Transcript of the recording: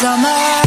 summer.